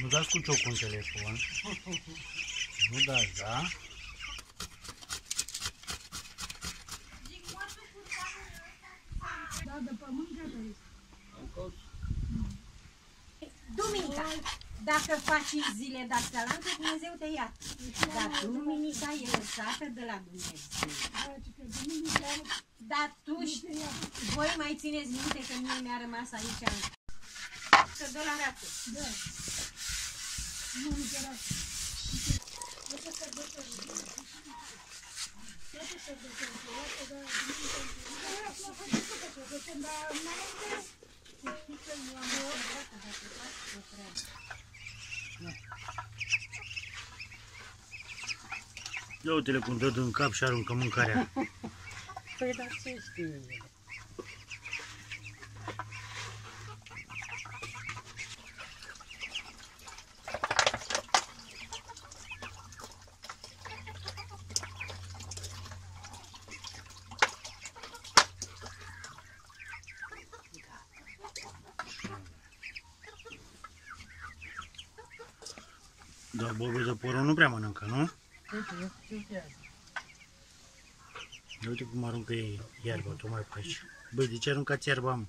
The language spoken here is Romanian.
Nu dați cu ciocul în telefon. Nu dați, da? Da, de pământ gata este. Duminica. Dacă faci zile de astea la încă, Dumnezeu te ia. Dar duminica e lăsată de la Dumnezeu. Da, ce că duminica Dar tu, știi- voi mai țineți minte că mie mi-a rămas aici să dă la reacție. Da. Nu mi era. Toate sărbătorile. Toate sărbătorile. Toate, da, duminica. Da, acum facem toate sărbătorile, dar înainte, să știi că eu am observat că dacă faci o treabă, Ia uite-le cum dă în cap și aruncă mâncarea. Păi, dar ce știu eu? Dar bobe de porumb nu prea mănâncă, nu? Uite, eu știu ce asta. Ia uite cum aruncă ei iarba, tu mai faci. Băi, de ce aruncați iarba, mă?